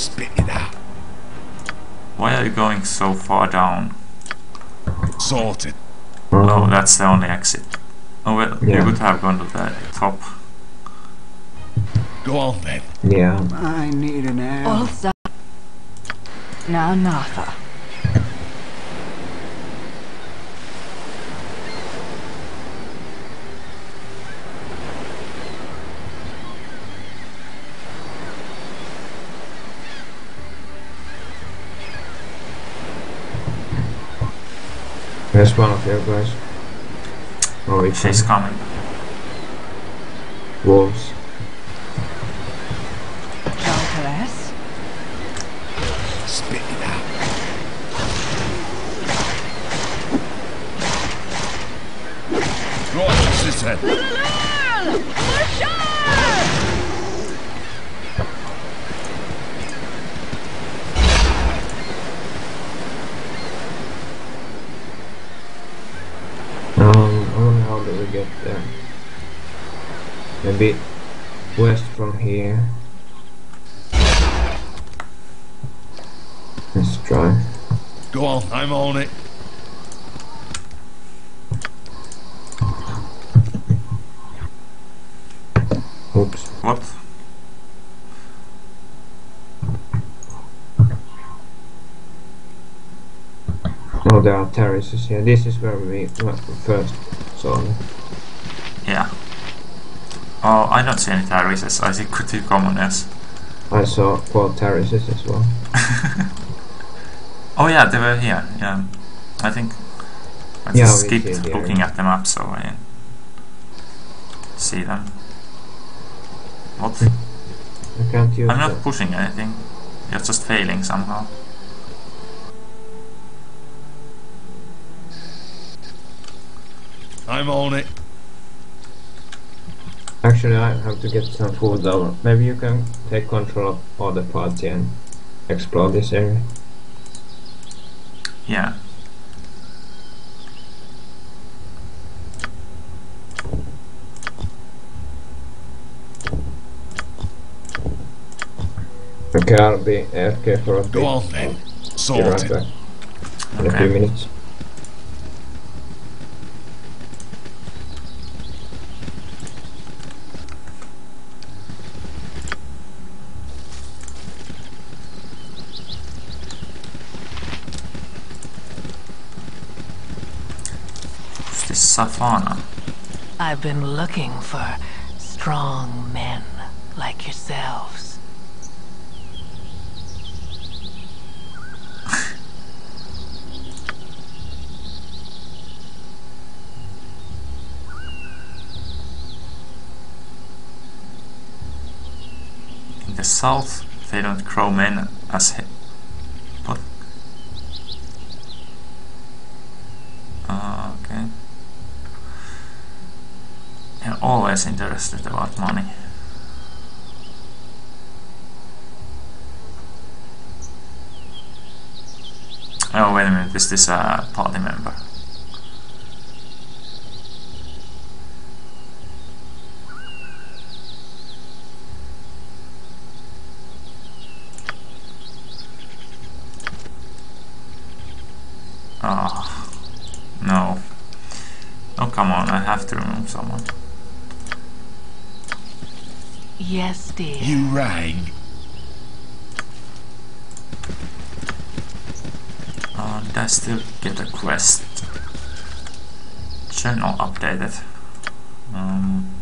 Spit it out. Why are you going so far down? Sorted. Oh, that's the only exit. Oh well, you Yeah. could have gone to the top. Go on then. Yeah. I need an air. Also, now Natha. Where's one of your guys? Oh, it's She's coming. wolves. Calculus. Spit it out. Right, what's this then? Um, how do we get there? Maybe west from here. Let's try. Go on, I'm on it. Oops. What? Oh, there are terraces here. This is where we went first them. Yeah. Oh, I don't see any terraces. I see two commoners. I saw quad terraces as well. Oh yeah, they were here. Yeah. I think I Yeah, just skipped looking at the map so I see them. What? I can't use I'm not the- pushing anything. You're just failing somehow. I'm on it. Actually, I have to get some food though. Maybe you can take control of all the party and explore this area. Yeah. Okay, I'll be AFK for a bit. Go on then. Be right Sorted. back in a few minutes. Who's this Safana? I've been looking for strong men like yourselves. In the south, they don't grow men as he- What? Ah, okay. They're always interested about money. Oh, wait a minute, is this a party member? Ah, no. Oh, come on, I have to remove someone. Yes, dear. You rang. Uh, did I still get a quest? Journal updated. Um,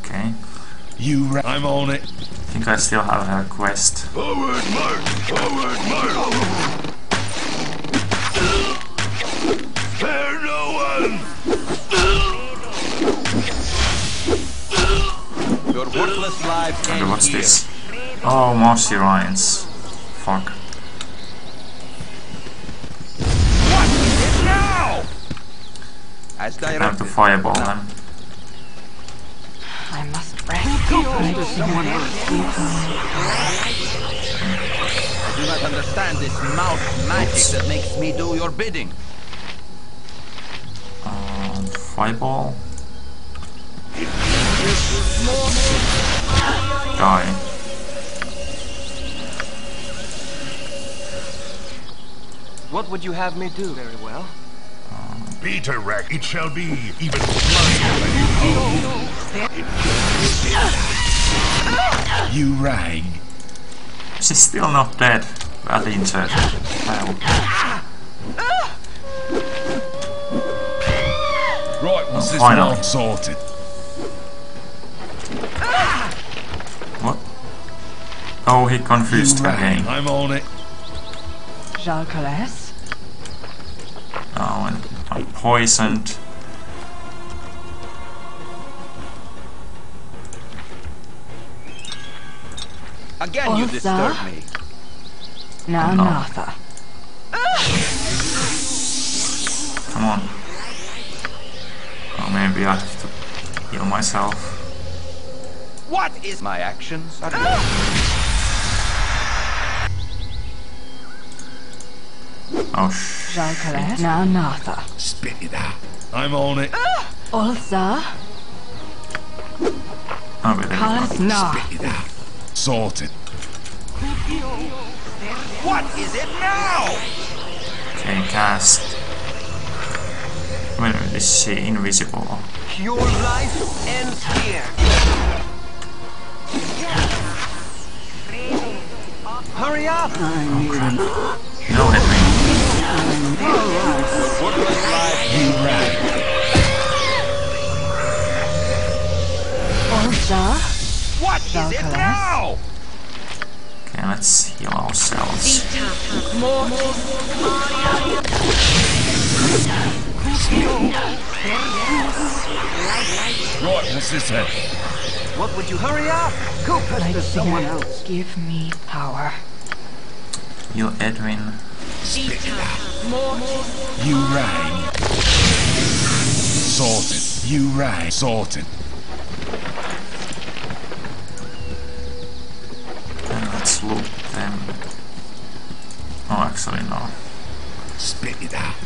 okay, You rang. I'm on it. I think I still have a quest. Forward march. Forward march. Your worthless lives Okay, end what's here. this? Oh, Marcy Ryans. Fuck. As I have to fireball them. I must rest. I I do not understand this mouth magic that makes me do your bidding. Fireball. Die. What would you have me do? Very well. Peter Rack, it shall be even bloodier than you hope. You rang. She's still not dead. Bad insert. Well, Right, what's this Why not? one sorted? what? Oh, he confused her rang. again. I'm on it. Jalcales? Oh, and I'm poisoned. Again, you Olsa? disturb me. Now No. Maybe I have to heal myself. What is my actions? are Oh, sh. Jalcales? Now Nartha. Spit it out. I'm on it. Ulsa? Oh, wait, there we Kalas. Na. Spit it out. Sorted. What is it now? Okay, cast. Wait a minute, is she invisible? Your life ends here. Hurry up! No, Henry. What was life? You rang. Ulsa? What is it now? Okay, let's heal ourselves. Right, what's this then? What would you hurry up? Go Light Singer, give me power. Heal Edwin. Spit it out. You rang. Sorted. You rang. Sorted. And let's loot them. Oh, actually, no. Spit it out.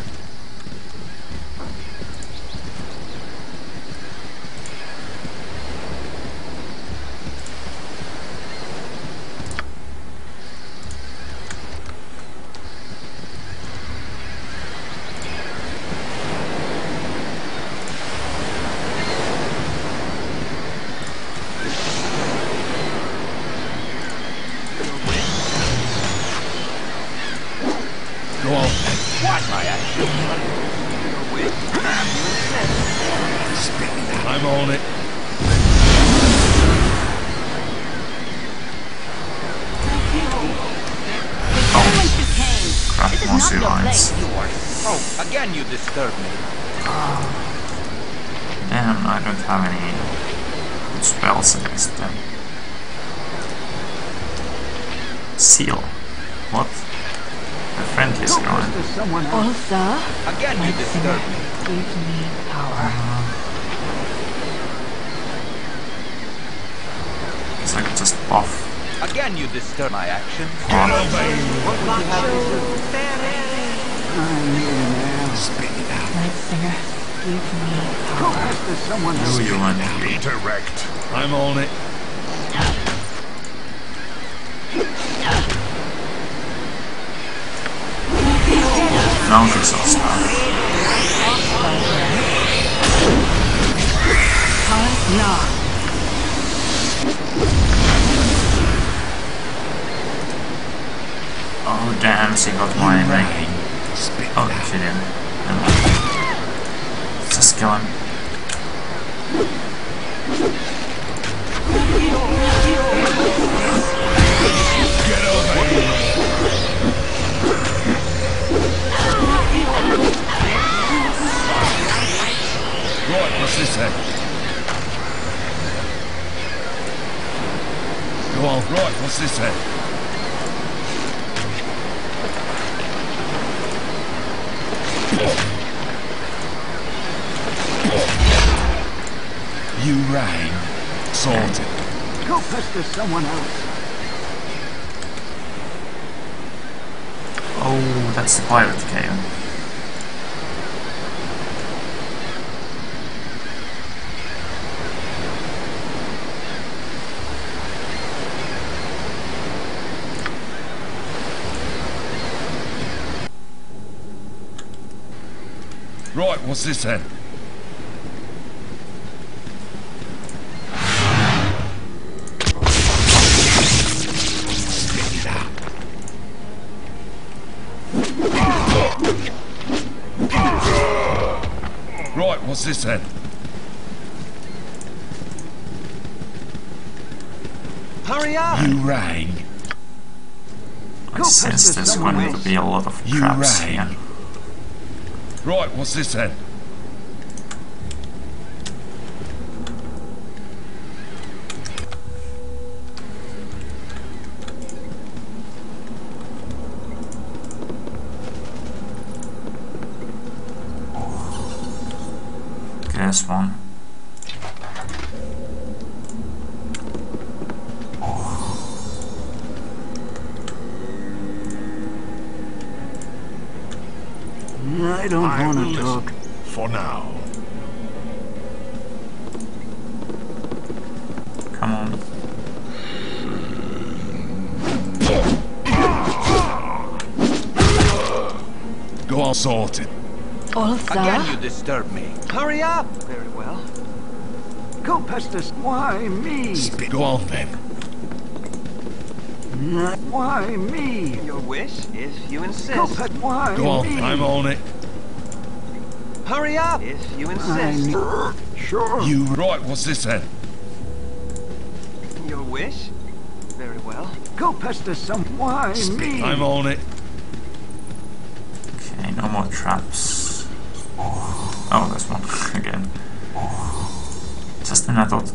I'm on it. Right, what's this? You rang. Sorted. Go pester someone else. Oh, that's the pirate cave. Right, what's this then? Spit it out. Right, what's this then? Hurry up! You rang. I Go sense there's going to be a lot of You traps here. Right, what's this then? Okay, there's one. Why me? Your wish, if you Go insist. past. Why Go on. me? I'm on it. Hurry up, if you I insist. Sure. You. Right, what's this then? Your wish? Very well. Go past us some. Why me? I'm on it. Okay, no more traps. Oh, there's one again. Just when I thought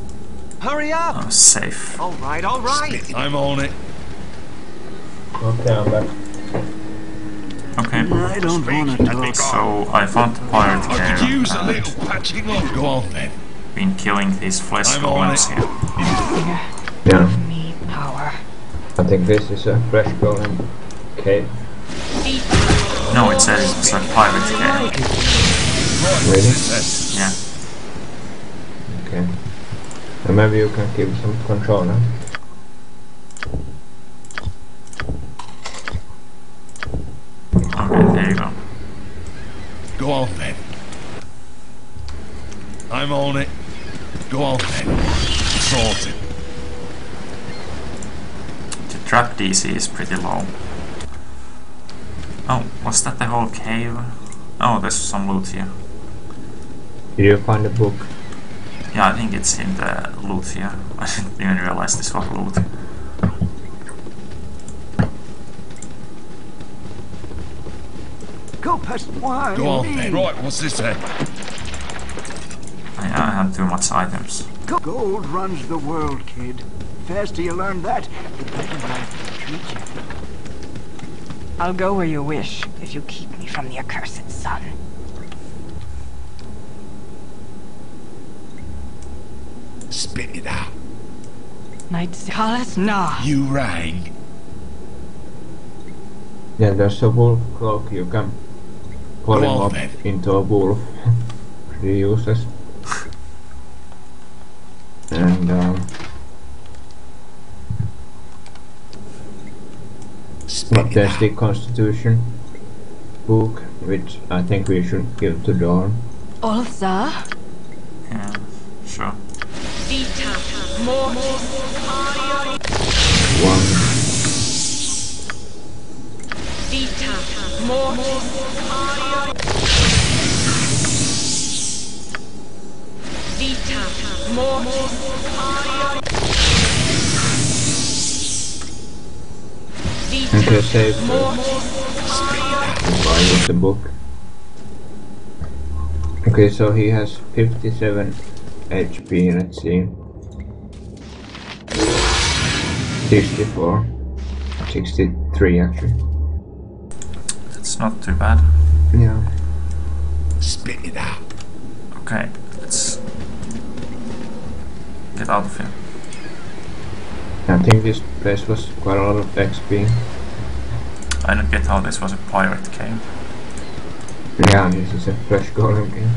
Hurry up! I up! was safe. All right, all right. I'm on it. Okay, I'm back. Okay, I don't want to talk. so I found the pirate I could use a little patching up. Go on then. been killing these flesh I'm golems here. Yeah, Me power. I think this is a flesh golem cave. No, it says it's a pirate cave. Really? Yeah. Okay. And maybe you can give some control now. Okay, there you go. then? Go on then. I'm on it. Go on then. Sorted. The trap DC is pretty low. Oh, was that the whole cave? Oh, there's some loot here. Did you find a book? Yeah, I think it's in the loot here. I didn't even realize this was loot. Go past. Why Go on me? then. Right, what's this then? I, I have too much items. Gold runs the world, kid. Faster you learn that, the better life will treat you. I'll go where you wish, if you keep me from the accursed sun. Spit it out. Night Kalas Na. You rang. Yeah, there's a wolf cloak. You can pull him up then. into a wolf. Pretty useless. And um, Spit but it there's out. the Constitution book, which I think we should give to Dorn. Ulza? Yeah, sure. One. Okay, save first. Buy with the book. Okay, so he has 57 HP, let's see. 64. 63 actually. That's not too bad. Yeah. Spit it out. Okay, let's get out of here. I think this place was quite a lot of XP. I don't get how this was a pirate cave. Yeah, this is a flesh golem game.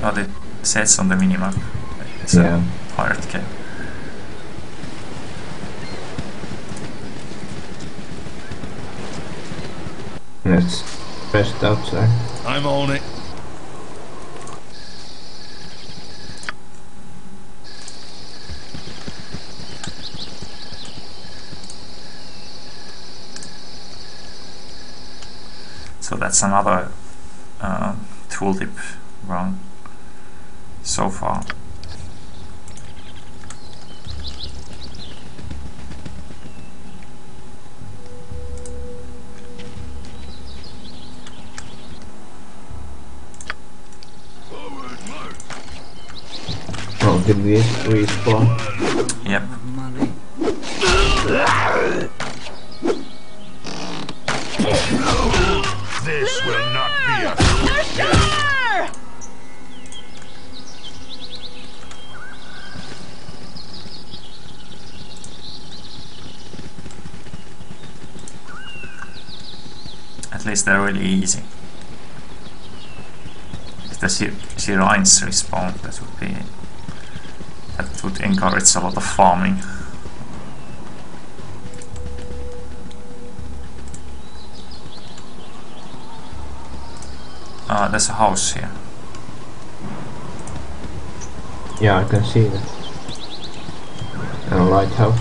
But it says on the minimap it's Yeah. a pirate cave. Let's rest outside. I'm on it. So that's another uh, tooltip run so far. Oh, did we respawn? Yep. Money. This will not be a. At least they're really easy. If the Sirines respawn, that would be that would encourage a lot of farming. Uh, there's a house here. Yeah, I can see that. And a lighthouse.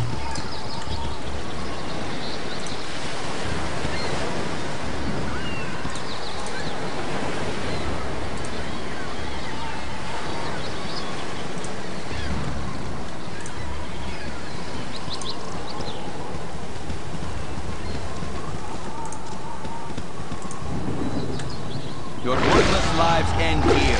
Your worthless lives end here.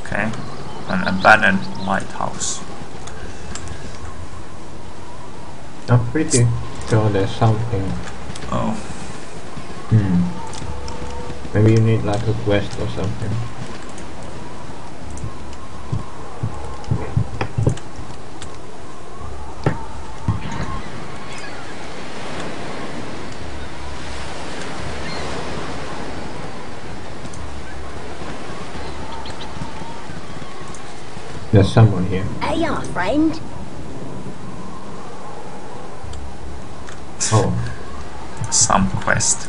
Okay, an abandoned lighthouse. I'm pretty sure there's something. Oh, Hmm. Maybe you need like a quest or something. There's someone here. Hey, our friend. Oh, some quest.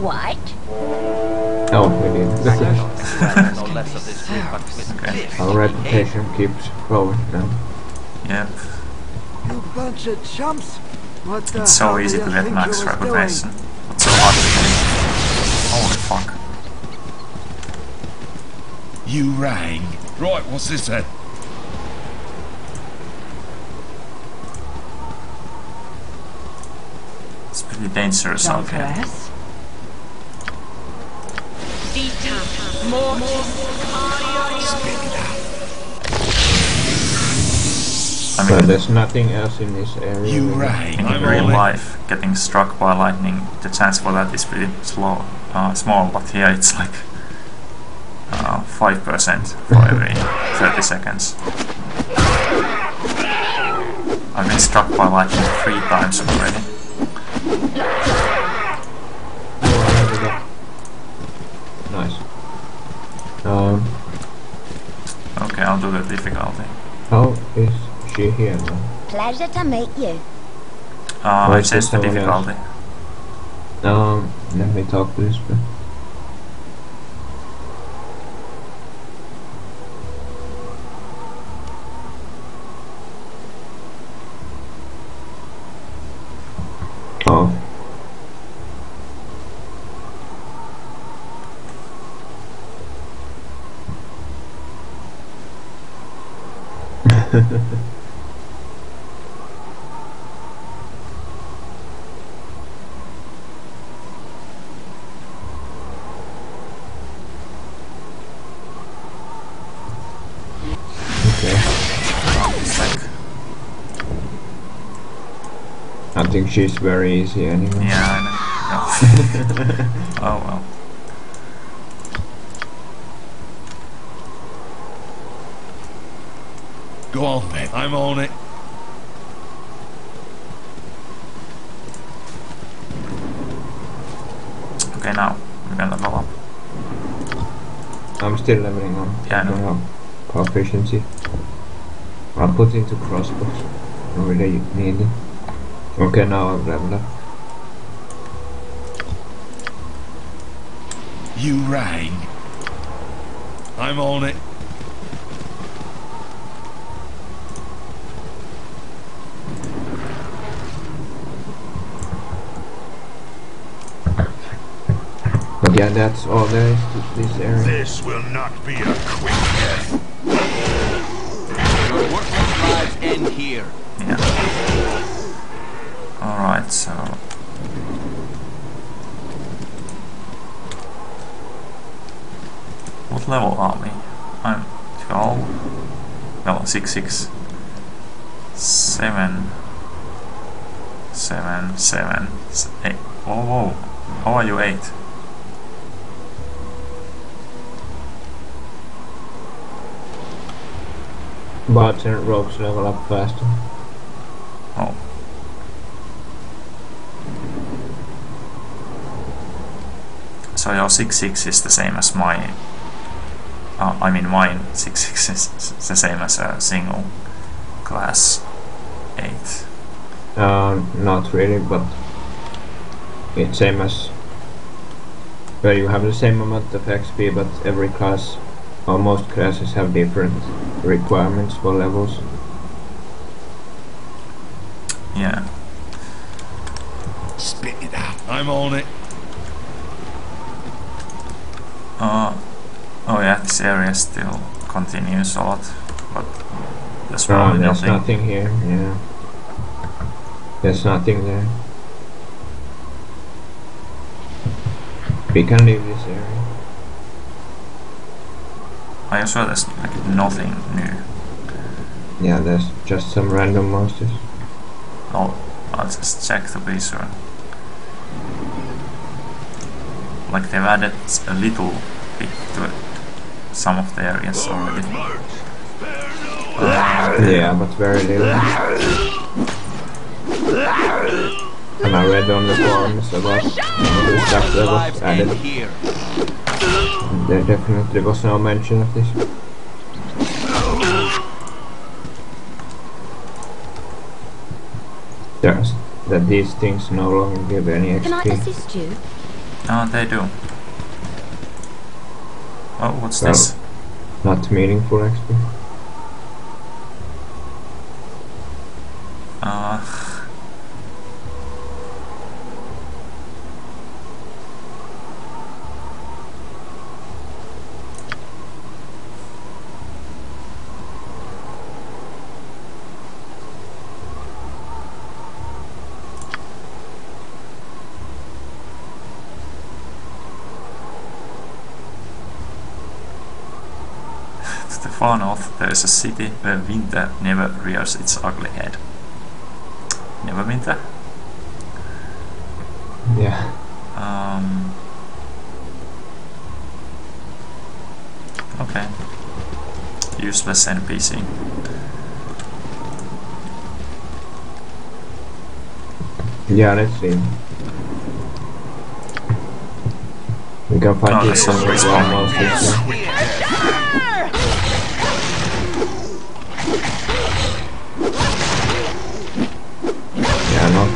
What? oh, we did. Well, no less of this shit, Okay. Our reputation keeps growing then. Yep, You bunch of chumps. What the it's so easy to get max you was doing? reputation. What's so hard to get? Holy fuck. You rang. Right, what's this then? It's pretty dangerous out here. Progress. I But mean, there's nothing else in this area. You really. rang. in I'm real on life, getting struck by lightning, the chance for that is pretty slow, uh, small, but here it's like uh, 5% for every 30 seconds. I've been struck by lightning three times already. Nice. Um, Okay, I'll do the difficulty. how is she here now? Pleasure to meet you. Uh, Or I is there changed the someone else? difficulty. Um, let me talk to this guy. Oh. Okay. Sec. I think she's very easy anyway. Yeah, I know. Yeah. oh well. Go on then. I'm on it. Okay, now we're gonna level up. I'm still leveling up. Yeah, I know. Going up. Proficiency. I'll put into crossbows. Don't really need it. Okay, now I've leveled up. You rang. I'm on it. But yeah, that's all there is to this area. This will not be a quick death. Your worthless lives end here. Yeah. Alright, so What level are we? I'm 12. No, 6, 6. 7. 7, 7, 8. Whoa, whoa. How are you 8? Bots and rogues level up faster. Oh. So your 6, 6 is the same as my... Uh, I mean mine 6, 6 is the same as a single class 8. Uh, not really, but it's same as where you have the same amount of XP, but every class, or most classes have different requirements for levels. Yeah. Spit it out. I'm on it. Uh, oh yeah, this area still continues a lot, but there's No, probably there's nothing. nothing here. Yeah, there's nothing there. We can leave this area. Are you sure there's like nothing new? Yeah, there's just some random monsters. Oh, I'll just check the be sure. Like they've added a little bit to it, some of the areas already. Yeah, but very little. And I read on the forums about all the stuff that was added. here. There definitely was no mention of this. There's that these things no longer give any XP. Can I assist you? Oh, they do. Oh, what's Well, this? Not meaningful XP. Uh, to the far north, there is a city where winter never rears its ugly head. Neverwinter? Yeah. Um, okay. Useless NPC. Yeah, let's see. We can find Oh, this there's some some respawn. monsters.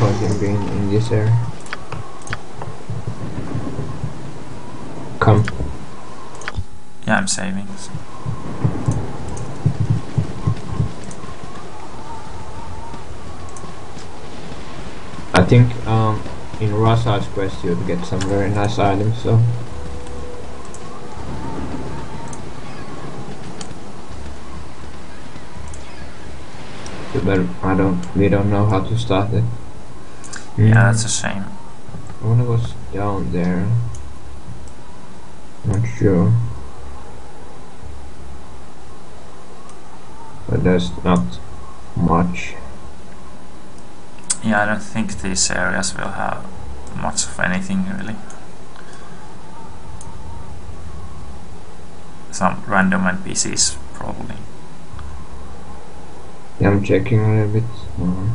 Yeah, no point in being in this area. Come. Yeah, I'm saving. I think um, in Rasaad's quest you'd get some very nice items, so. But I don't, we don't know how to start it. Yeah, Mm. that's a shame. I wonder what's down there. Not sure. But there's not much. Yeah, I don't think these areas will have much of anything really. Some random NPCs probably. Yeah, I'm checking a little bit. Uh,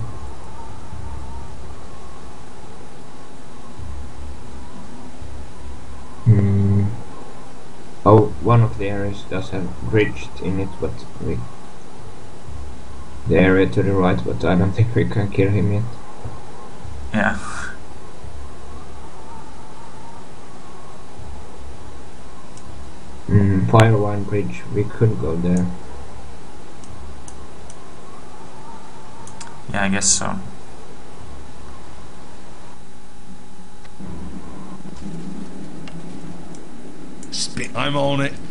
Hmm. Oh, one of the areas does have bridged in it, but we the area to the right, but I don't think we can kill him yet. Yeah. Mm, Firewine Bridge, we could go there. Yeah, I guess so. I'm on it.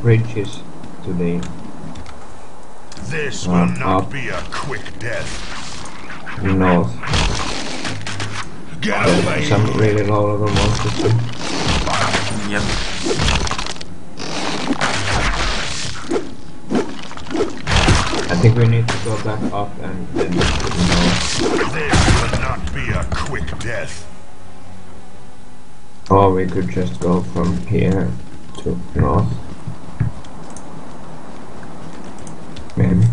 Um, think the bridge is to the This will not up. be a quick death. north. Get There's away. some really low level monsters too. Yep. I think we need to go back up and then to the north. This will not be a quick death. Or we could just go from here to north. Maybe.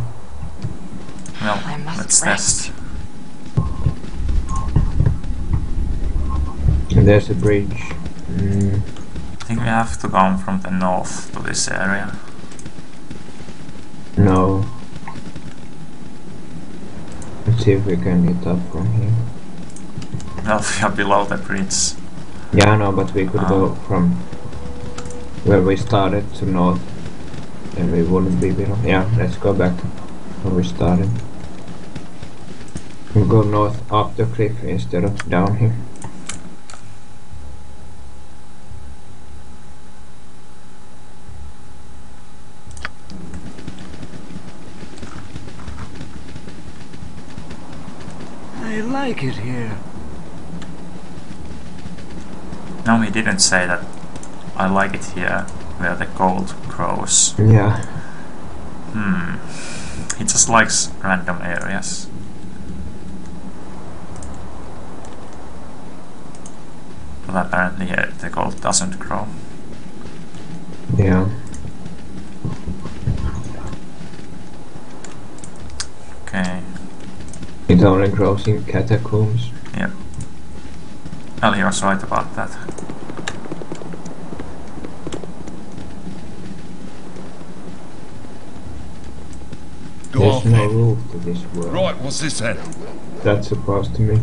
Well, I must let's rest. test. And there's a bridge. Mm, I think we have to come from the north to this area. no. Let's see if we can get up from here. Well, we are below the bridge. Yeah, I know, but we could Ah. go from where we started to north. And we wouldn't be below. Yeah, let's go back where we started. We'll go north up the cliff instead of down here. I like it here. No, he didn't say that. I like it here, where the gold grows. Yeah. Hmm. He just likes random areas. But apparently uh, the gold doesn't grow. Yeah. Okay. It only grows in catacombs. Yep. Well, he was right about that. Go There's off no then. roof to this world. Right, what's this then? That's supposed to me.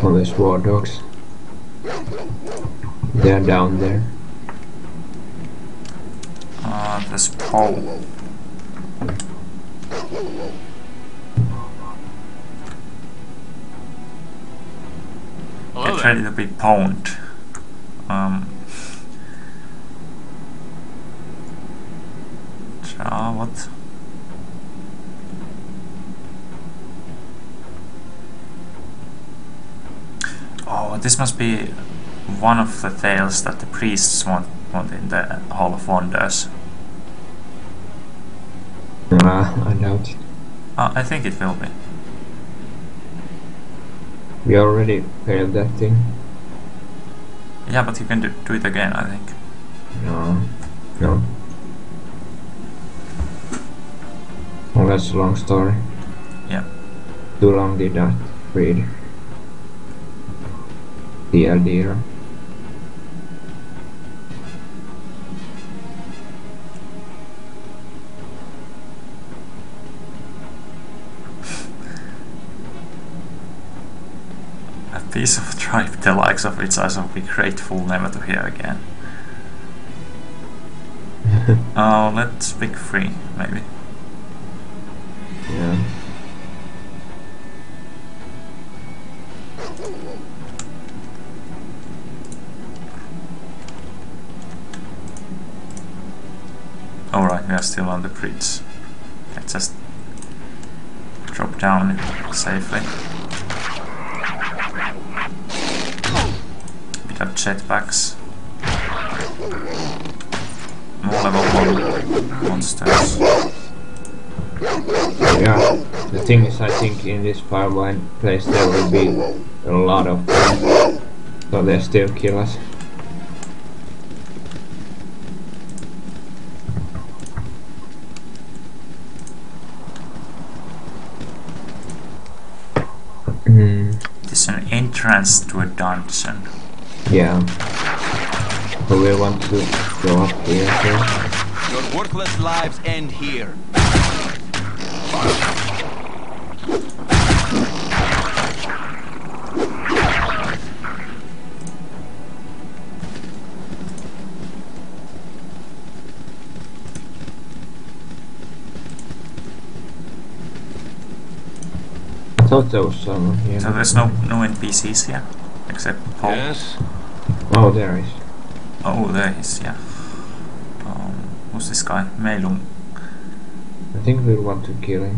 All these war dogs. They're down there. Uh, this pole. Get ready to be pwned. Um. Ja, what? Oh, this must be one of the tales that the priests want, want in the Hall of Wonders. Ah, I doubt. Uh, I think it will be. We already failed that thing. Yeah, but you can do, do it again, I think. No. No. Well, that's a long story. Yeah. Too long did not read. The Aldera. A piece of tripe the likes of which I shall be grateful never to hear again. Oh, let's pick three, maybe. Yeah. Alright, we are still on the bridge. Let's just drop down safely. Bit of jetpacks. More level 1 monsters. Yeah. The thing is, I think in this Firewine place there will be a lot of them. So they still kill us. Hmm. There's an to a dungeon. Yeah. So we want to go up here. Your worthless lives end here. Thought there was someone here. So there's no no NPCs here except Paul. Yes? Oh, there is. Oh, there is. Yeah. Um, who's this guy? Melum. I think we want to kill him.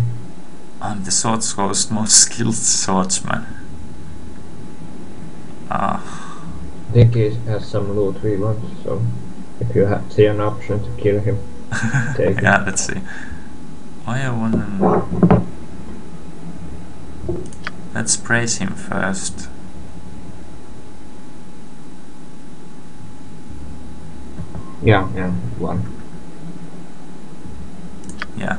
I'm the Sword Coast's most skilled swordsman. Ah, I think he has some loot we want, so if you ha- see an option to kill him, Take it. yeah. Let's see. Why I wanna. Let's praise him first. yeah, yeah, one. Yeah.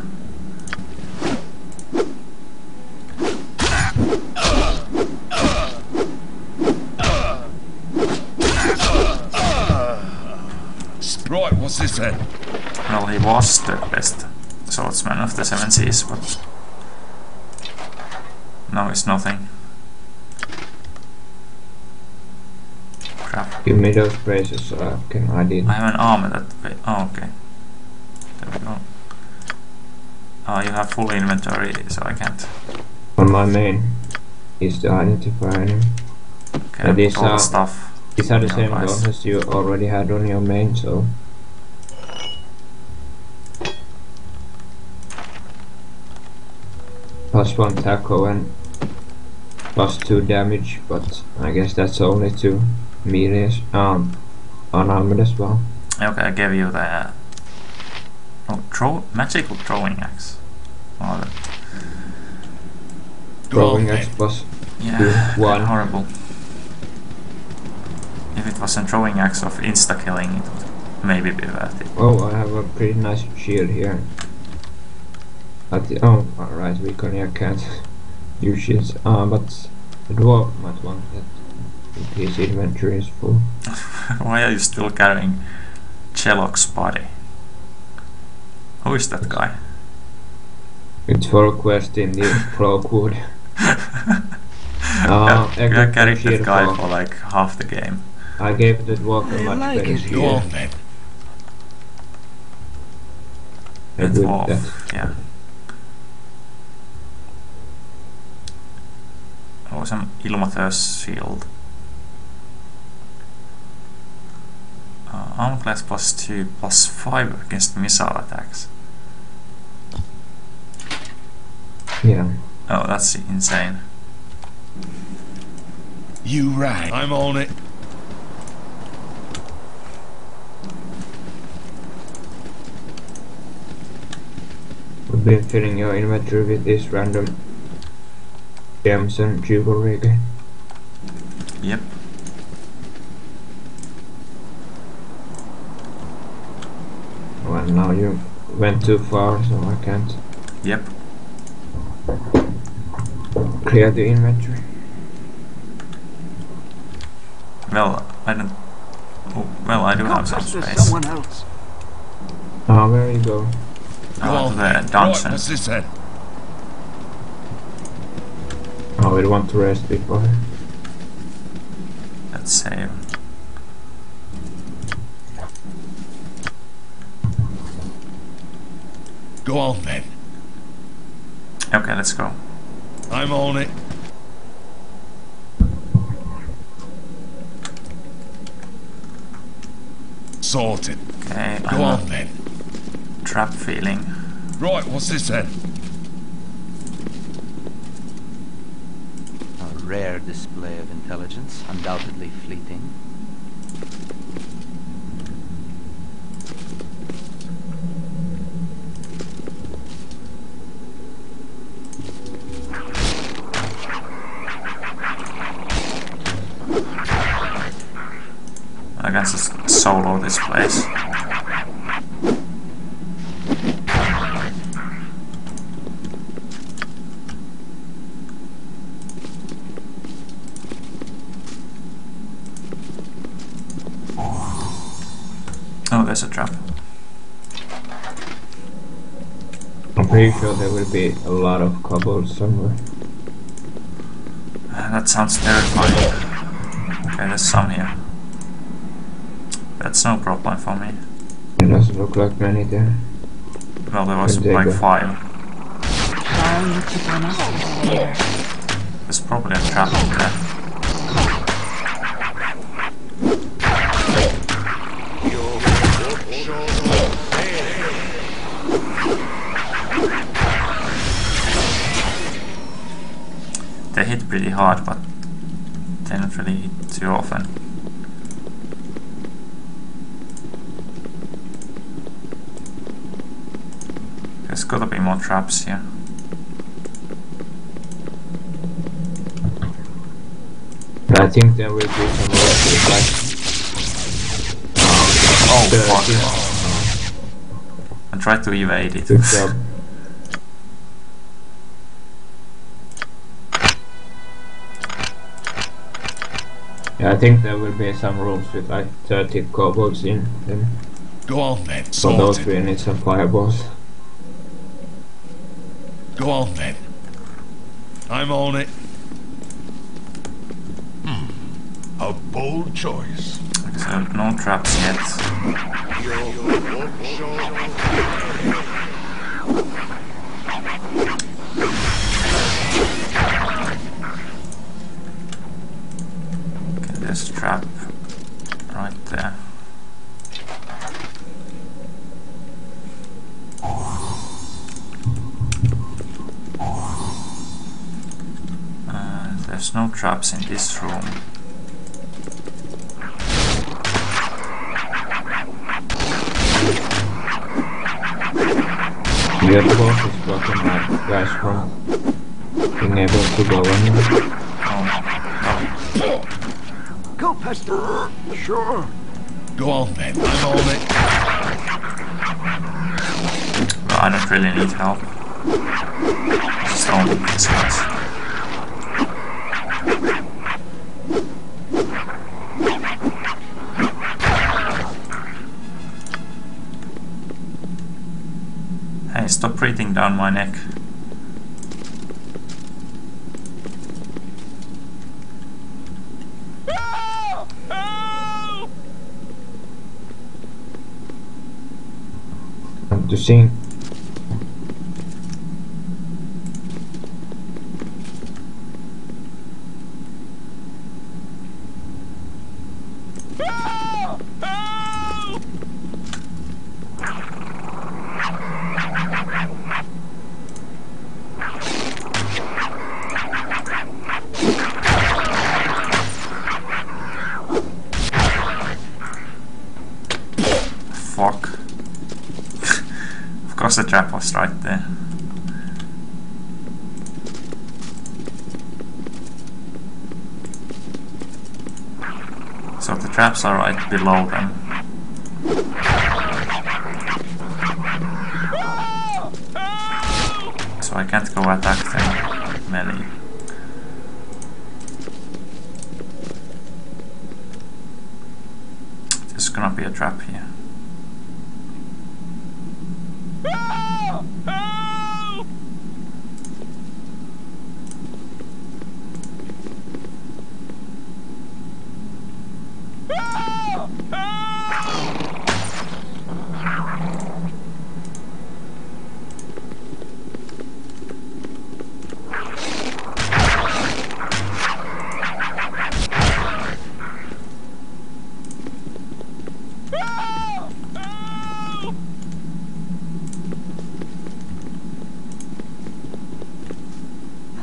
Right, what's this then? Well, he was the best swordsman of the Seven Seas, but now it's nothing. Crap. Give me those braces so I can. I have an armor that. Way. Oh, okay. There we go. Oh, you have full inventory, so I can't. On my main is to identify him. Okay, And these all the are- stuff. These are the same guns as you already had on your main, so plus one tackle and plus two damage, but I guess that's only two melee, um, unarmored as well. Okay, I gave you the. Oh, throw magical throwing axe. Oh, that- Throwing axe plus yeah, Two, one. horrible. If it was a throwing axe of insta killing, it would maybe be worth it. Oh, I have a pretty nice shield here. At the, oh, alright, we can yeah, can't use shields. Uh, but the dwarf might want that if his inventory is full. Why are you still carrying Chelok's body? Who is that guy? It's for a quest in the Cloakwood. I Uh, I except carried for that guy for- for like half the game. I gave the dwarf a I much like better it shield. Go on The dwarf, that. yeah. Oh, some Ilmathur's shield. Uh, armor class plus 2, plus 5 against missile attacks. Yeah. Oh, that's insane. You right. I'm on it. We've been filling your inventory with these random gems and jewelry again. Yep. Well, now you went too far, so I can't Yep. clear the inventory. Well, I don't. Oh, well, I do have some Compass, there's space. someone else. Ah, where you go? Go on to then. the Right, dungeon. what's? Oh, we want to rest before. Let's save. Go on then. Okay, let's go. I'm on it. Sorted. Okay, Go I'm on a then. trap feeling. Right, what's this then? A rare display of intelligence, undoubtedly fleeting. I can just solo this place. Oh, there's a trap. I'm pretty sure there will be a lot of kobolds somewhere. Uh, That sounds terrifying. Okay, there's some here. That's no problem for me. It doesn't look like many there. Well, there was like a- five. How you keep on us here? There's probably a trap hard, but don't really hit too often. There's gotta be more traps here. I think there will be some more like Oh uh, fuck. I tried to evade it. Good job. Yeah, I think there will be some rooms with like 30 kobolds in them. Go on then, For those sorted. we need some fireballs. Go on then. I'm on it. Hmm. A bold choice. So no traps yet. A trap right there. Uh, there's no traps in this room. The boss is blocking my guys from being able to go anywhere. Oh, Sure. Go on then. I'm on it. Well, I don't really need help. Just only these guys. Hey, stop breathing down my neck. Seen. I can't go attack them melee. There's gonna be a trap here.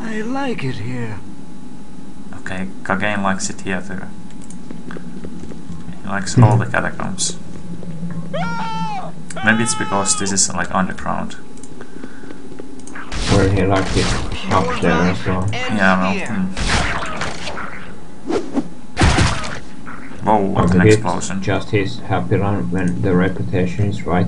I like it here. Okay, Kagain likes it here too. He likes all the catacombs. Maybe it's because this is like underground. Where he likes it up there as well. Yeah, well. hmm. Whoa, I what an think explosion. it's just his happy run when the reputation is right.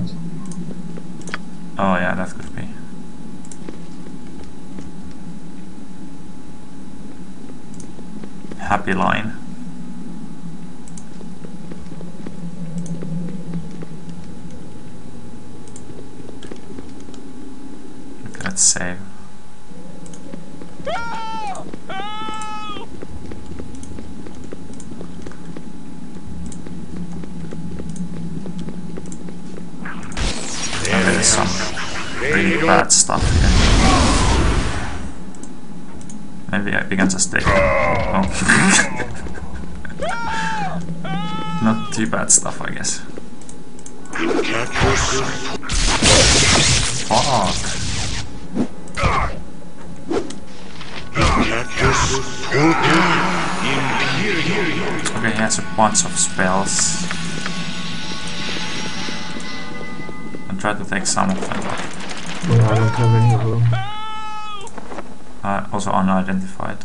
Uh, also unidentified.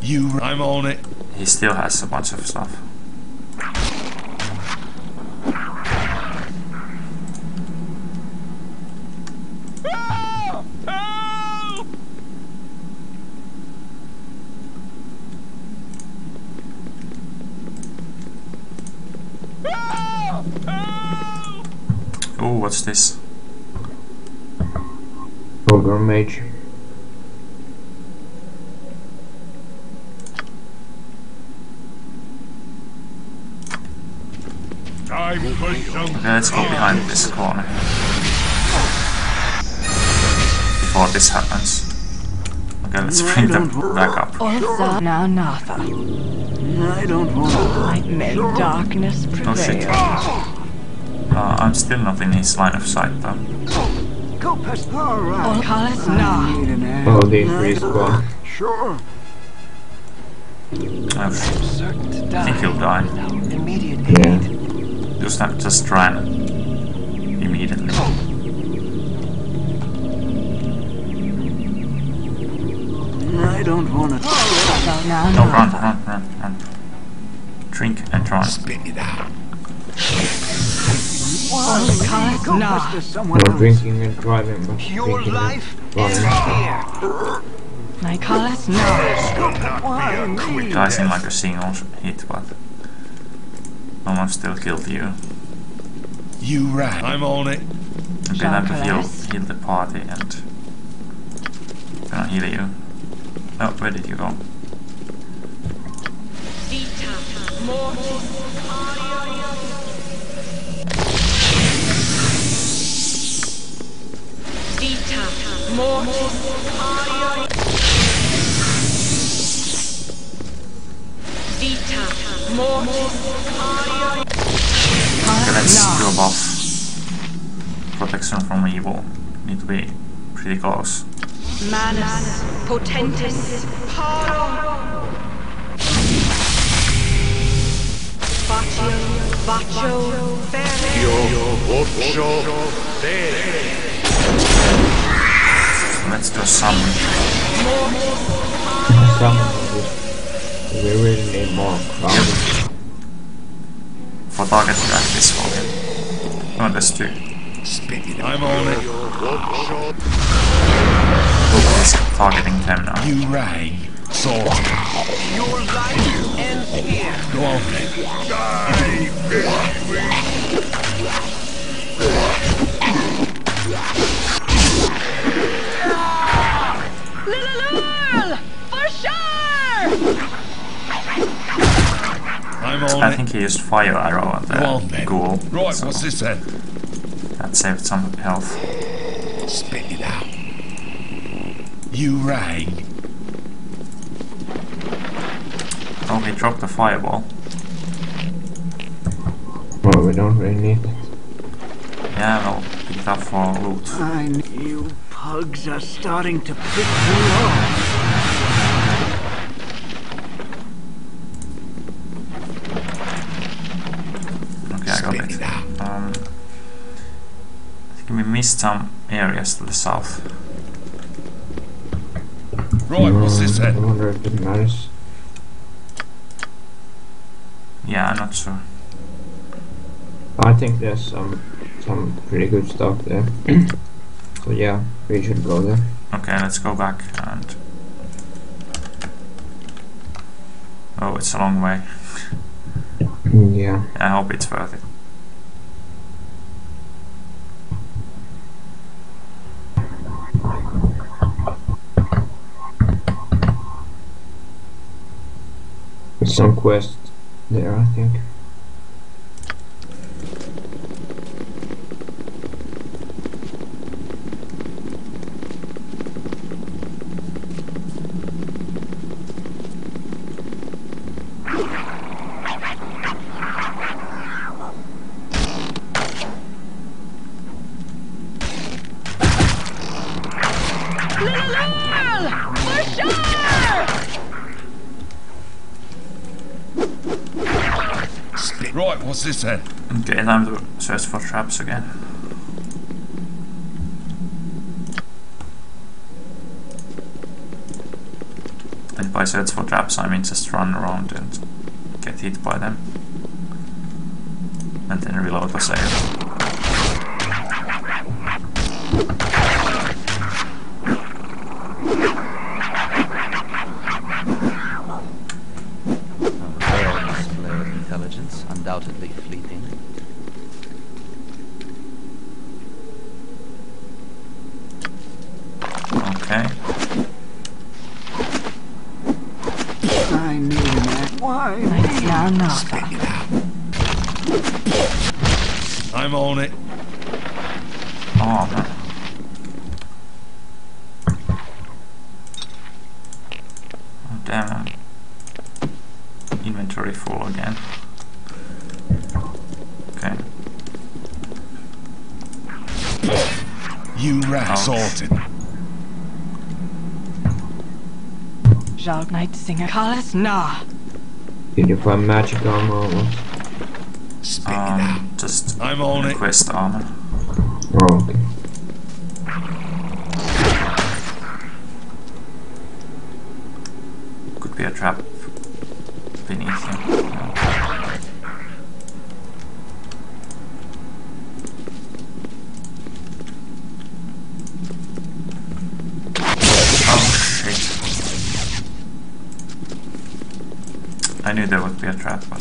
You, I'm on it. He still has a bunch of stuff. Oh, what's this? Ogre mage. Time for some. Okay, let's go behind this corner. Before this happens. Okay, let's bring them back up. Now Natha. I don't want. I may darkness Oh shit. Uh, I'm still not in his line of sight though. Past. All right. Orcalis I egg. Oh, I don't- respawn. Sure. Shit. Certain to I die think he'll die. immediate Yeah. Just have just ran immediately. I don't want to. No, run, run, run, run. Drink and run. Spit it out. Orcalis Go na. past to someone No else. drinking and driving, but Your drinking life and ends running. here. Nicalis na. Why me? Dies in like a single hit, but almost still killed you. You ran. I'm on it. I'm gonna have to heal, heal the party and gonna heal you. Oh, where did you go? Okay, let's do a buff. Protection from evil. Need to be pretty close. Manus potentis paro. Baccio, baccio, fere. So let's do a summon. Some. We really need more crowd. For target practice for him. Oh, there's two. Spit it out. I'm on it. He's targeting them now. You rang. So Your life ends here. go on then. I think he used fire arrow at Go on the then. ghoul. Right, so what's this then? That saved some health. Spit it out. You rang. Oh, he dropped the fireball. Well, we don't really need it. Yeah, well, pick it up for loot. I kn- you pugs are starting to pick me off. Missed some areas to the south. Right, what's this I then? wonder if it matters. Yeah, I'm not sure. I think there's some some pretty good stuff there. so yeah, we should go there. Okay, let's go back and... Oh, it's a long way. Yeah. I hope it's worth it. Some quest there, I think. Right, what's this then? Okay, time to search for traps again. And by search for traps, I mean just run around and get hit by them. And then reload the save. A rare display of intelligence, undoubtedly fleeting. Okay. I knew that. Why? Nice now, Nava. I'm on it. Oh man. Oh damn. I'm Inventory full again. Okay. You rat Ouch. sorted. Jarl Knight Singer. Kalas Na. Did you find magic armor or what? Spit it out. Um, just I'm on it. quest armor. Oh, okay. Could be a trap beneath him. Oh shit. I knew there would be a trap, but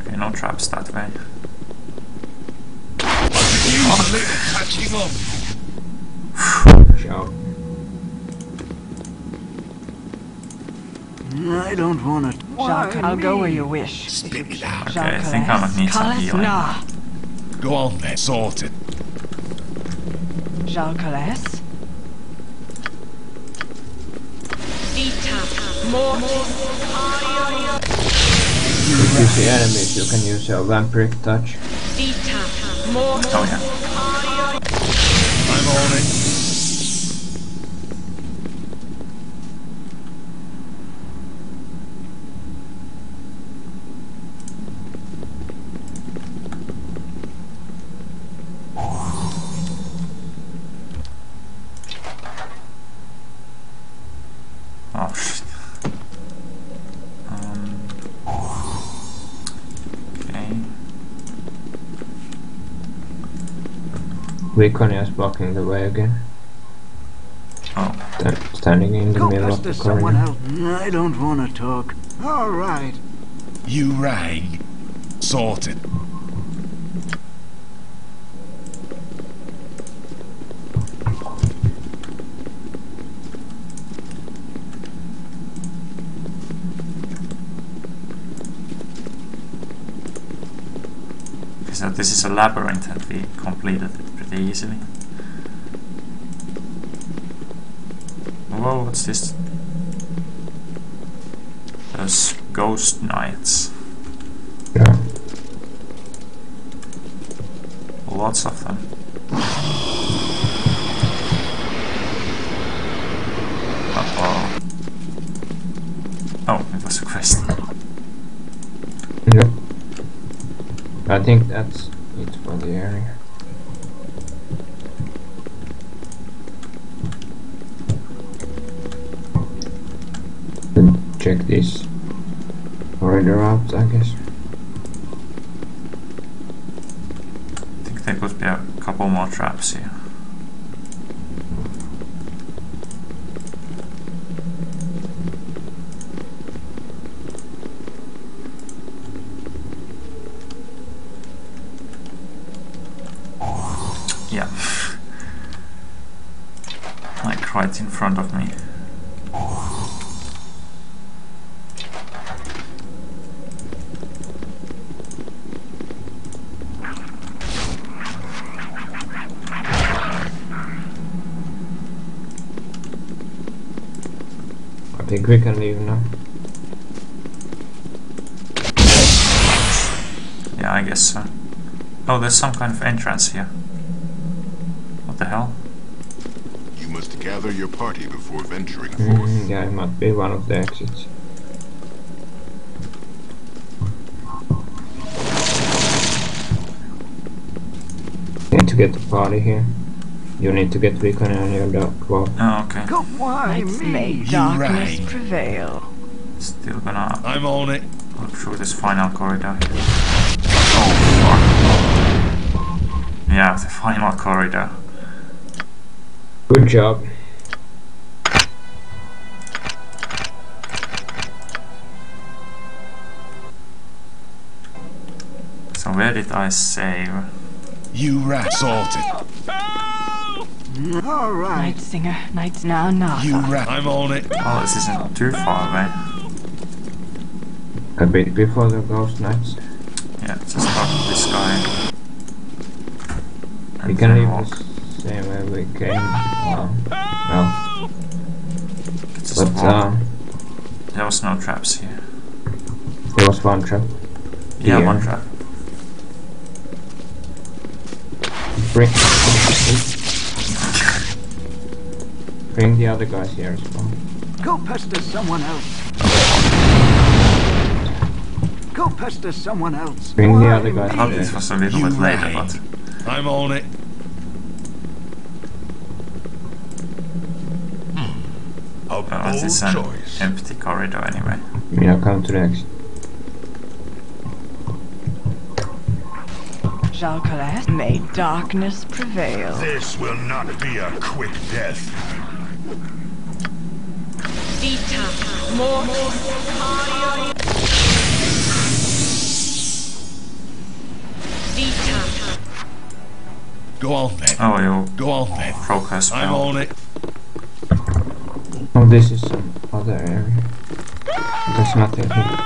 okay, no traps that way. Use a little catching up. Ciao. I don't want to. Jarl, I'll go where you wish. Spit it out. Okay, I think I might need some healing. Na. Go on then. Sorted. Jarl Kalas. If you see enemies, you can use your vampiric touch. Oh yeah. I'm on it. Oh shit. Um, okay. Viconia is blocking the way again. Oh, Sta- standing in the Go middle of the to someone corridor. else. I don't want to talk. All right. You rang. Sorted. because this is a labyrinth and we completed it pretty easily. Whoa, what's this? Those ghost knights. Yeah. Lots of them. Uh-oh. Oh, it was a quest. Yep. I think that's In front of me. I think we can leave now. Yeah, I guess so. Oh, there's some kind of entrance here. What the hell? You must gather your party before venturing forth. Mm, yeah, it might be one of the exits. Need to get the party here. You need to get Recon on your dark wall. Oh, okay. Go, why Lights me? darkness right. prevail. Still gonna I'm on it. Look through this final corridor here. Oh, fuck. Yeah, the final corridor. Good job. Where did I save? You rat sorted. All right. Night singer, night's now now. You rat. I'm on it. Oh, this isn't too far away. A bit before the ghost nights. Yeah, just talk to this guy. We And can then leave walk. the same way we came. Um, well, but walk. um, There was no traps here. there was one trap. Yeah, Here. one trap. Bring, bring the other guys here as well. Go pester someone else. Go pester someone else. Bring the other guys me? this was a little You bit later, right. but I'm on it. Hmm. A this is bold an choice. empty corridor anyway. We now come to the exit. Jalcalas, may darkness prevail. This will not be a quick death. Vita, more. Vita. Go on then. Oh, you Go on then. broke her I'm on it. Oh, this is some other area. There's nothing here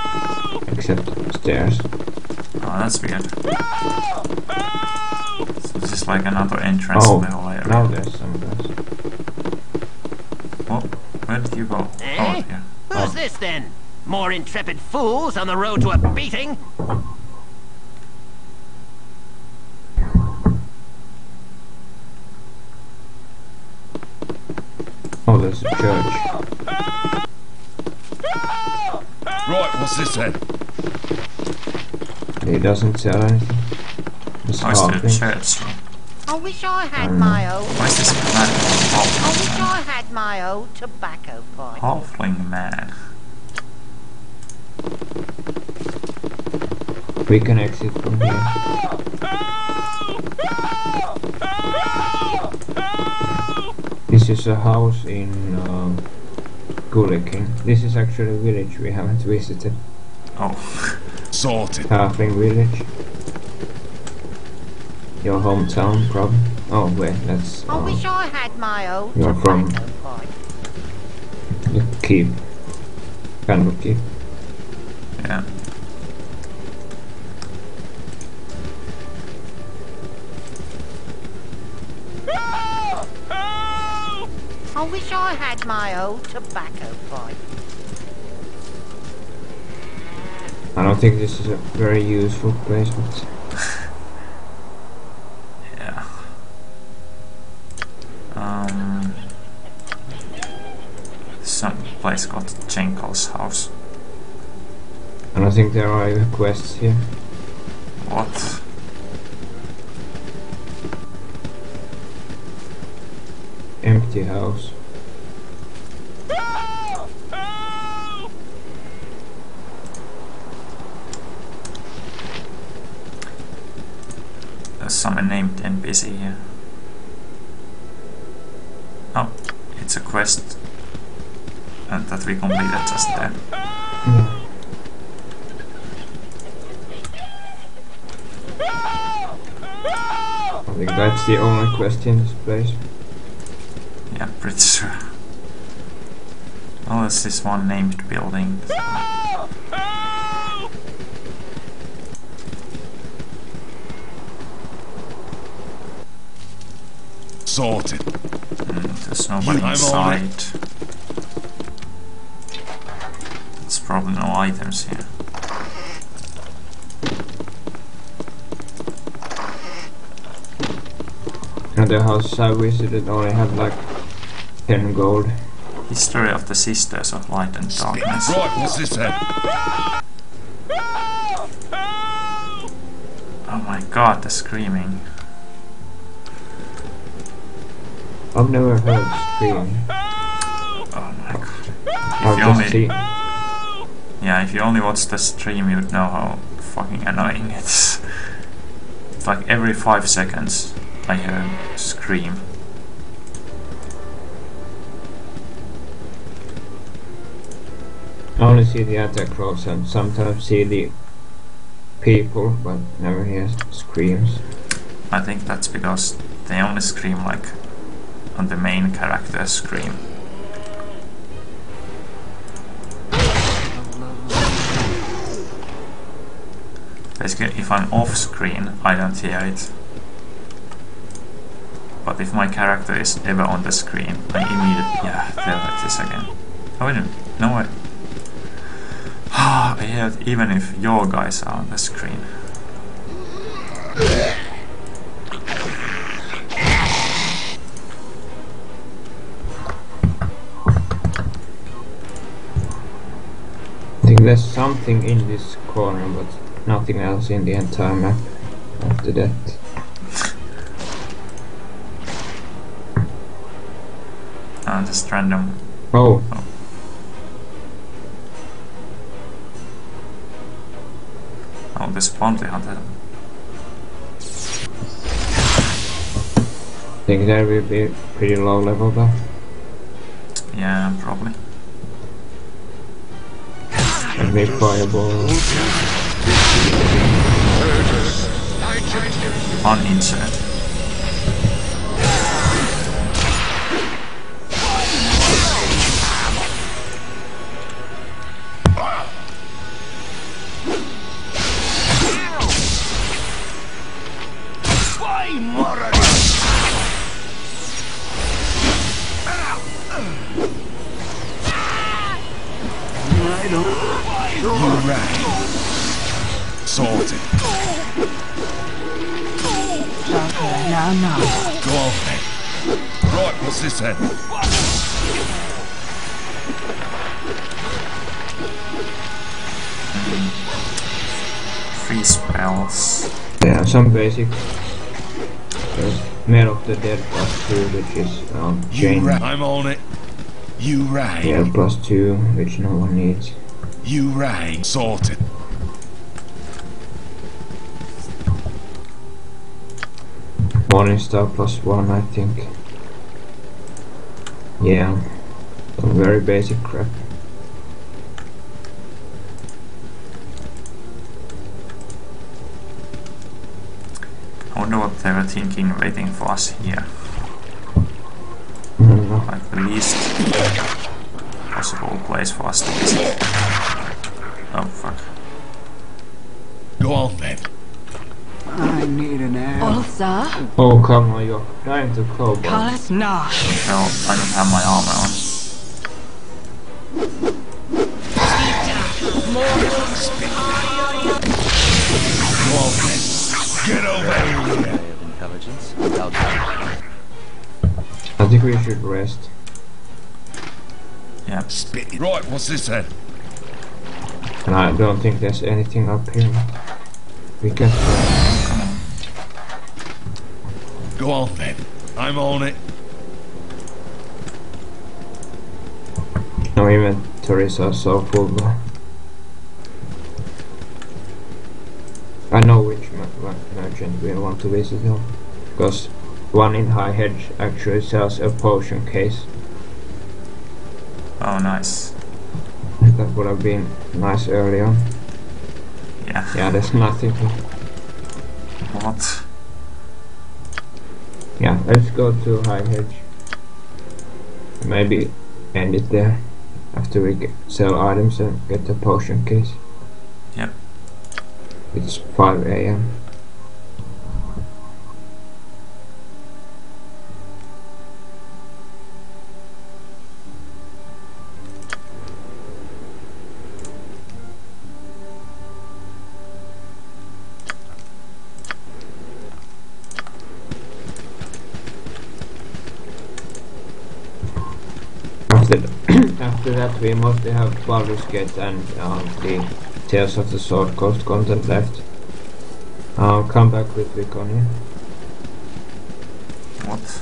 except stairs. Oh, that's weird. So this is like another entrance Oh, to the whole area. now there's some guys. Oh, where did you go? Eh? Oh, here. Who's this then? More intrepid fools on the road to a beating? Oh, there's a church. Right, what's this then? He doesn't sell anything. It's Oh, it's the halfling. church. I wish I had Mm. my old. Why is this man I wish halfling? I had my old tobacco pipe. Halfling man. We can exit from here. This is a house in um, Gullykin. This is actually a village we haven't visited. Oh, Sorted. Halfling village. Your hometown, probably. Oh wait, that's I uh, wish I had my old You're from- tobacco the keep. Kind of a keep. yeah. I wish I had my old tobacco pipe. I don't think this is a very useful place, but Yeah. Um, some place called Jenkel's house. I don't think there are even quests here. What? Empty house. Someone named NPC here. Oh, it's a quest uh, that we completed just there. I think that's the only quest in this place. Yeah, pretty sure. Oh, there's this one named building. Sorted. Mm, there's nobody I'm on inside. There's probably no items here. And the house I visited only had like 10 gold. History of the Sisters of Light and Darkness. Right, what's this then? Oh my god, the screaming. I've never heard scream. Oh my god. If you only, yeah, if you only watch the stream, you'd know how fucking annoying it is. It's like every five seconds, I hear a scream. I only see the attack rolls and sometimes see the people, but never hear screams. I think that's because they only scream like on the main character screen. Basically, if I'm off screen, I don't hear it. But if my character is ever on the screen, I immediately... Yeah, there it is again. Oh, wait a minute. No, I... I hear it even if your guys are on the screen. There's something in this corner, but nothing else in the entire map after that. Uh, just random Oh, Oh, this bounty hunter. I think that will be pretty low level though. Yeah, probably. Big fireball. Uninjured. You basic. There's Mail of the Dead plus 2, which is um, You chain. rang. I'm on it. You rang. Yeah, plus 2, which no one needs. You rang. Sorted. Morning Star plus 1, I think. Yeah, some very basic crap. I wonder what they were thinking waiting for us here. I. Like the least possible place for us to visit. Oh fuck. Go on then. I need an arrow. Ulsa, Oh, come on, you're dying to kobold. Kalas Na. No, I don't have my we should rest. Yeah. Spit it. Right, what's this then? And I don't think there's anything up here. We can Come. Go on then. I'm on it. no inventories are so full though. I know which mer- mer- merchant we want to visit though. Because one in High Hedge actually sells a potion case. Oh, nice. That would have been nice earlier. on. Yeah. Yeah, there's nothing. What? Yeah, let's go to High Hedge. Maybe end it there after we get, sell items and get the potion case. Yep. It's 5 a.m. we mostly have Baldur's Gate and uh, the Tales of the Sword Coast content left. I'll come back with Viconia. What?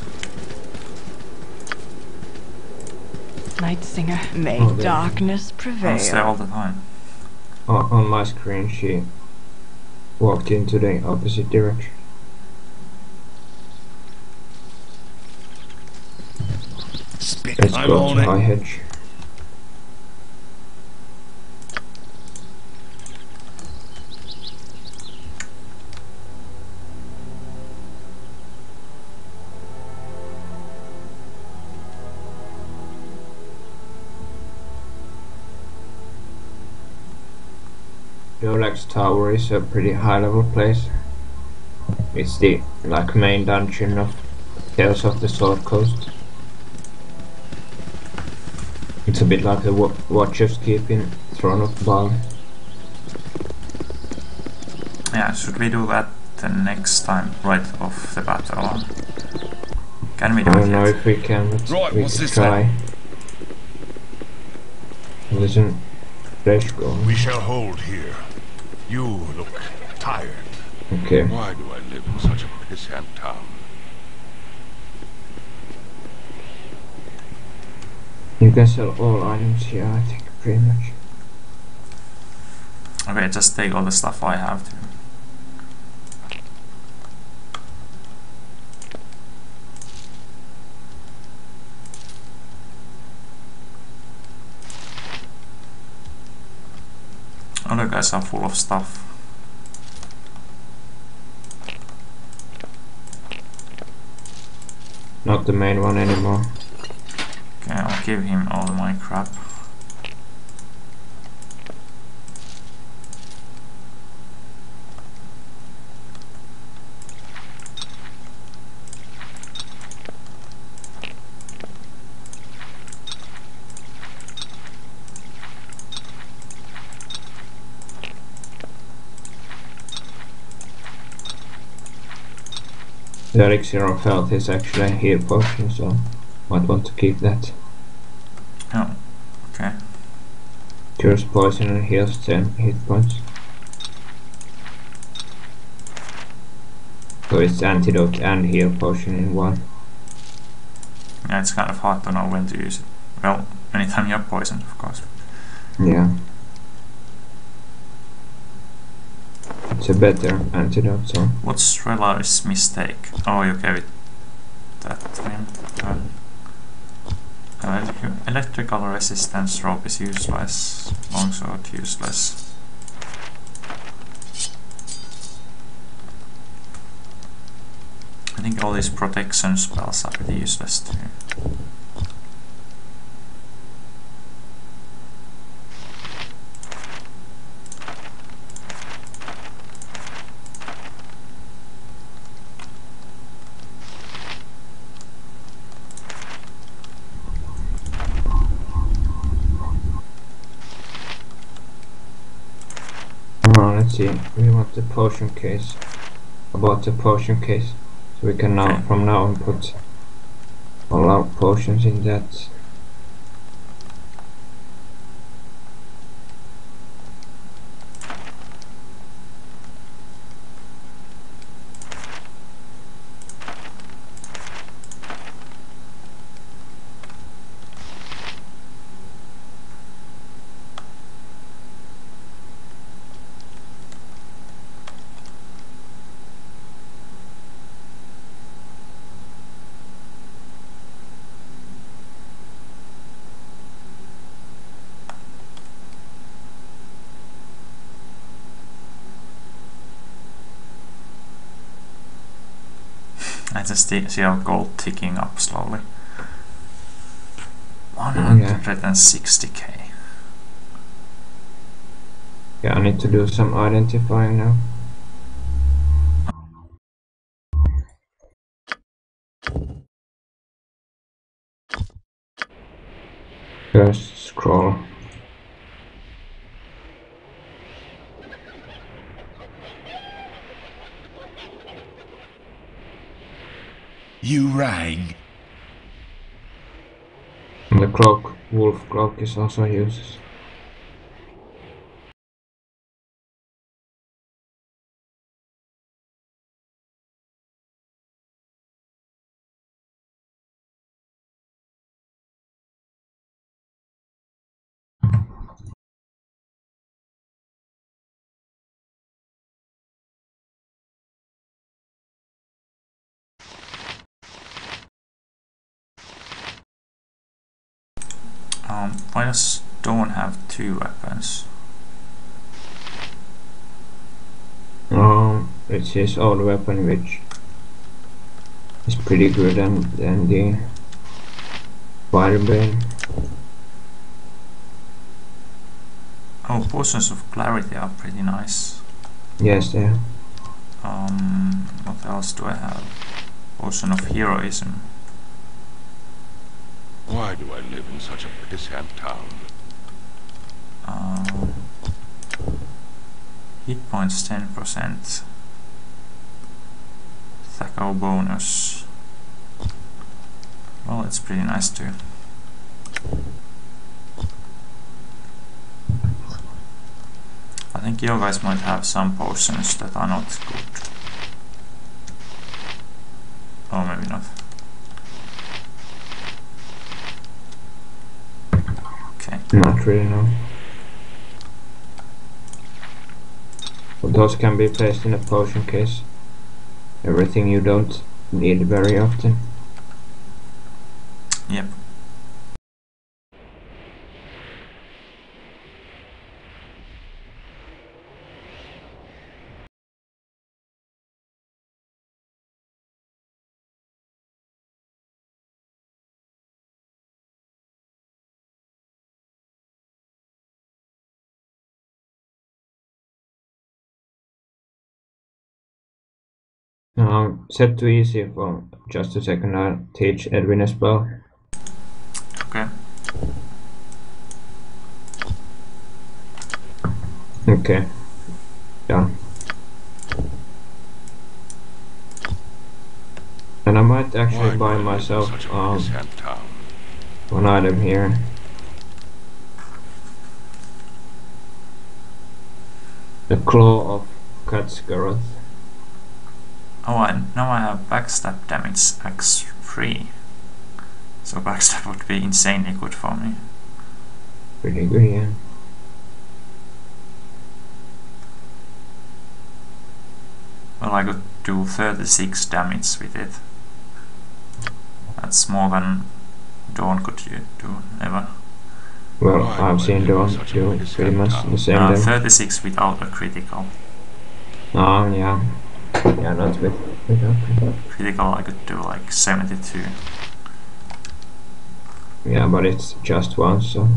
Night Singer, may Oh, there. darkness I was there all the time. O- on my screen, she walked into the opposite direction. Spit. Let's I'm go on to it. High Hedge. Durlag's Tower is a pretty high level place. It's the like main dungeon of Tales of the Sword Coast. It's a bit like the wa- Watcher's Keep in Throne of Baal. Yeah, should we do that the next time, right off the bat, or can we do I don't know yet? if we can, but Right, we what's can this try. Listen, fresh go. We shall hold here. You look tired. Okay. Why do I live in such a pissant town? You can sell all items here, I think, pretty much. Okay, just take all the stuff I have to. Other guys are full of stuff. Not the main one anymore. Okay, I'll give him all my crap. The elixir of health is actually a heal potion, so might want to keep that. Oh, okay. Cures poison and heals 10 hit points. So it's antidote and heal potion in one. Yeah, it's kind of hard to know when to use it. Well, anytime you're poisoned, of course. Yeah. It's a better antidote, so. What's Strela's mistake? Oh, you gave it that thing. Uh, uh, electrical resistance rope is useless. Longsword useless. I think all these protection spells are pretty useless too. Oh, let's see. We want the potion case. About the potion case. So we can now, from now on, put all our potions in that. See see our gold ticking up slowly. 160k. Yeah, I need to do some identifying now. Just scroll. You rang. And the cloak, cloak is also useless. Um, why does Dorn have two weapons? Um, it's his old weapon which is pretty good and than the Firebane. Oh, potions of clarity are pretty nice. Yes, they yeah. Um, what else do I have? Potion of heroism. Why do I live in such a pissant town? Um, hit points 10%. THAC0 bonus. Well, it's pretty nice too. I think you guys might have some potions that are not good. Oh, maybe not. Okay. Not really, no. But those can be placed in a potion case. Everything you don't need very often. Yep. Um, set to easy for just a second. I'll teach Edwin a spell. Okay. Okay. Done. And I might actually do buy I live in myself um, one item here. The Claw of Kazgaroth. Oh, and now I have backstab damage x3. So backstab would be insanely good for me. Pretty good, yeah. Well, I could do 36 damage with it. That's more than Dorn could do, do ever. Well, Why I've seen Dorn do pissant pretty much the same Uh, damage. 36 without a critical. Oh, yeah. Yeah, not with, without it. Critical I could do like 72. Yeah, but it's just once, so...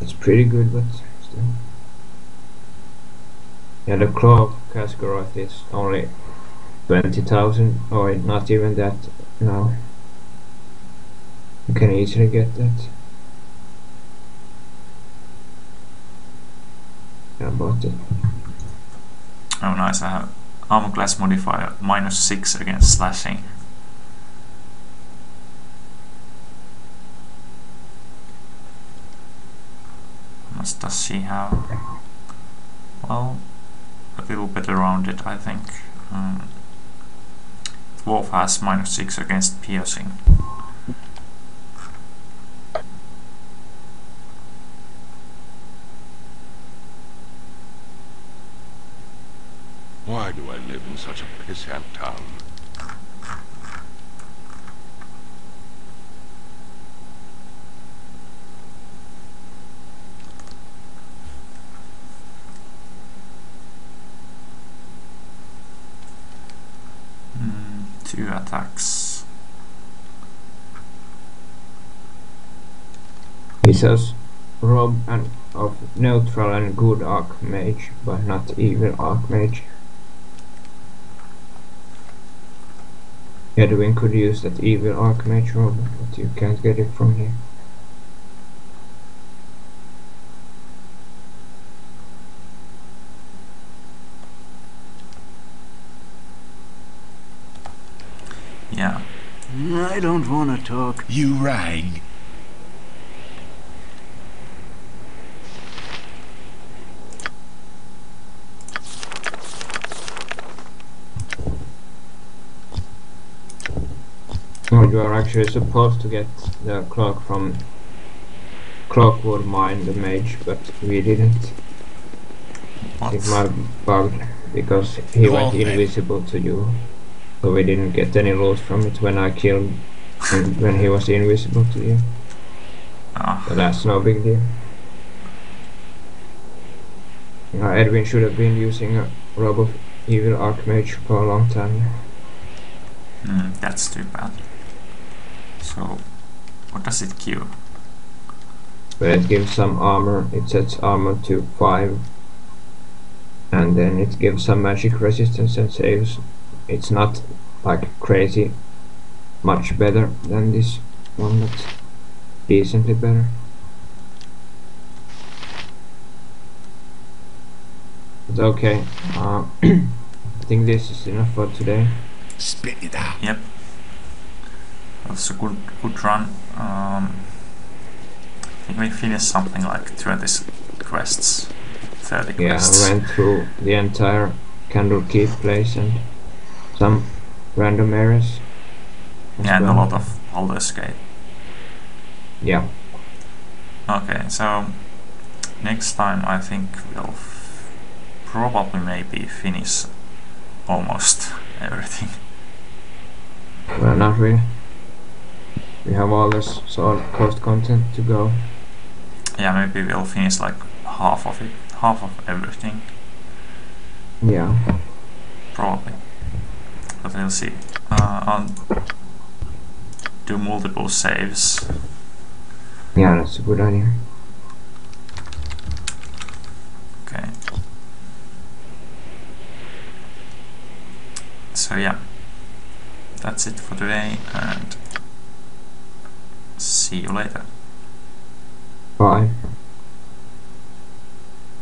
It's pretty good, but still. Yeah, the Claw of Kazgaroth is only 20,000, or not even that now. You can easily get that. Yeah, it. Oh nice, I have armor class modifier minus 6 against slashing. How much does she have? Well, a little bit around it I think. Um, Dwarf has minus 6 against piercing. Why do I live in such a pissant town? Hmm, two attacks. He says Rob and of neutral and good archmage, but not evil archmage. Edwin could use that evil archmage Rob, but you can't get it from here. Yeah. I don't want to talk. You rang. You are actually supposed to get the clock from Cloakwood Mine, the mage, but we didn't. What? It might bugged because he Go went invisible to you. So we didn't get any loot from it when I killed him when he was invisible to you. Ah, But that's no big deal. Edwin should have been using a Rob of Evil Archmage for a long time. mm, that's too bad. So, what does it kill? But it gives some armor, it sets armor to 5 and then it gives some magic resistance and saves. It's not like crazy much better than this one, but decently better. But okay, uh, I think this is enough for today. Spit it out. Yep. That's a good good run. Um, I think we finished something like 20 s- quests, 30 Yeah, quests. I went through the entire Candlekeep place and some random areas. as yeah, and a lot of Baldur's Gate. Yeah. Okay, so next time I think we'll f- probably maybe finish almost everything. Well, not really. We have all this sort of coast content to go. Yeah, maybe we'll finish like half of it, half of everything, Yeah. probably. But we'll see. Uh, I'll do multiple saves. Yeah, that's a good idea. Okay. So yeah, that's it for today, and see you later. Bye.